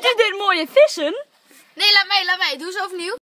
Vindt u dit mooie vissen? Nee, laat mij, laat mij. Doe eens overnieuw.